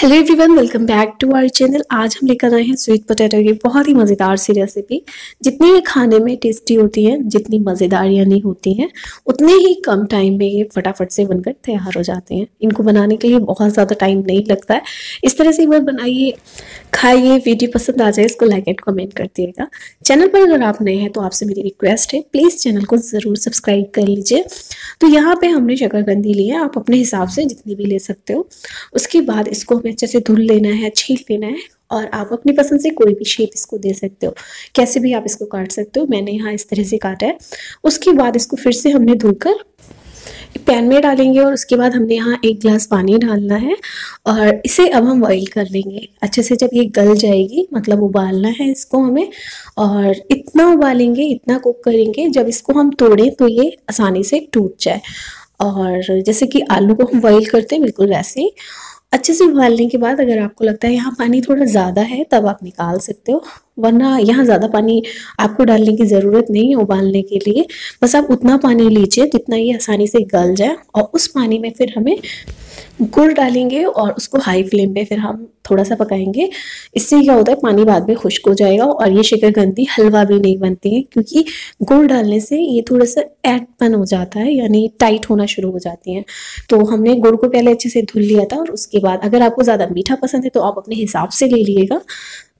Hello everyone welcome back to our channel आज हम लेकर आए हैं स्वीट पोटैटो की बहुत ही मज़ेदार सी रेसिपी जितनी ये खाने में टेस्टी होती है, जितनी मज़ेदार यानी होती हैं, उतने ही कम टाइम में ये फटाफट से बनकर तैयार हो जाते हैं। इनको बनाने के लिए बहुत ज़्यादा टाइम नहीं लगता है। इस तरह से एक बार बनाइए, खाइए, वीडियो पसंद आ जाए, इसको लाइक एंड कमेंट कर दिएगा। चैनल पर अगर आप नए हैं तो आपसे मेरी रिक्वेस्ट है प्लीज़ चैनल को ज़रूर सब्सक्राइब कर लीजिए। तो यहाँ पर हमने शकरकंदी ली है, आप अपने हिसाब से जितनी भी ले सकते हो। उसके बाद इसको हमें अच्छे से धुल लेना है, छील लेना है और आप अपनी पसंद से कोई भी शेप इसको दे सकते हो। कैसे भी आप इसको काट सकते हो, मैंने यहाँ इस तरह से काटा है। उसके बाद इसको फिर से हमने धुलकर पैन में डालेंगे और उसके बाद हमने यहाँ एक गिलास पानी डालना है और इसे अब हम बॉइल कर लेंगे। अच्छे से जब ये गल जाएगी मतलब उबालना है इसको हमें और इतना उबालेंगे, इतना कुक करेंगे, जब इसको हम तोड़ें तो ये आसानी से टूट जाए। और जैसे कि आलू को हम बॉइल करते हैं, बिल्कुल वैसे ही। अच्छे से उबालने के बाद अगर आपको लगता है यहाँ पानी थोड़ा ज़्यादा है, तब आप निकाल सकते हो, वरना यहाँ ज़्यादा पानी आपको डालने की ज़रूरत नहीं है उबालने के लिए। बस आप उतना पानी लीजिए जितना ये आसानी से गल जाए और उस पानी में फिर हमें गुड़ डालेंगे और उसको हाई फ्लेम पे फिर हम थोड़ा सा पकाएँगे। इससे क्या होता है, पानी बाद में खुश्क हो जाएगा और ये शिकरकंदी हलवा भी नहीं बनती है, क्योंकि गुड़ डालने से ये थोड़ा सा एडपन हो जाता है, यानी टाइट होना शुरू हो जाती है। तो हमने गुड़ को पहले अच्छे से धुल लिया था और उसके बाद अगर आपको ज़्यादा मीठा पसंद है तो आप अपने हिसाब से ले लीजिएगा।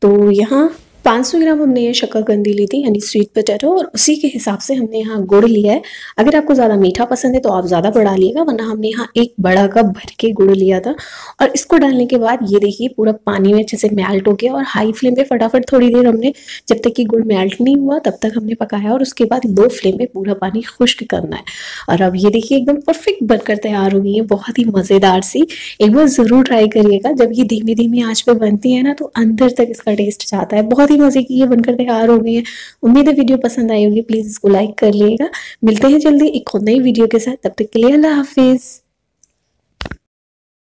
तो यहाँ 500 ग्राम हमने ये शक्करकंदी ली थी, यानी स्वीट पोटैटो और उसी के हिसाब से हमने यहाँ गुड़ लिया है। अगर आपको ज़्यादा मीठा पसंद है तो आप ज़्यादा बढ़ा लिएगा वरना हमने यहाँ एक बड़ा कप भर के गुड़ लिया था। और इसको डालने के बाद ये देखिए पूरा पानी में अच्छे से मेल्ट हो गया, और हाई फ्लेम पे फटाफट थोड़ी देर हमने, जब तक कि गुड़ मेल्ट नहीं हुआ, तब तक हमने पकाया, और उसके बाद लो फ्लेम में पूरा पानी खुश्क करना है। और अब ये देखिए एकदम परफेक्ट बनकर तैयार हो गई है, बहुत ही मज़ेदार सी। एक बार ज़रूर ट्राई करिएगा, जब ये धीमी धीमी आँच पर बनती है ना तो अंदर तक इसका टेस्ट जाता है। बहुत ही मज़े की ये बनकर तैयार हो गई है। उम्मीद है वीडियो पसंद आई होगी। प्लीज़ इसको लाइक कर लिएगा। मिलते हैं जल्दी एक और नई वीडियो के साथ। तब तक के लिए अल्लाह हाफिज़।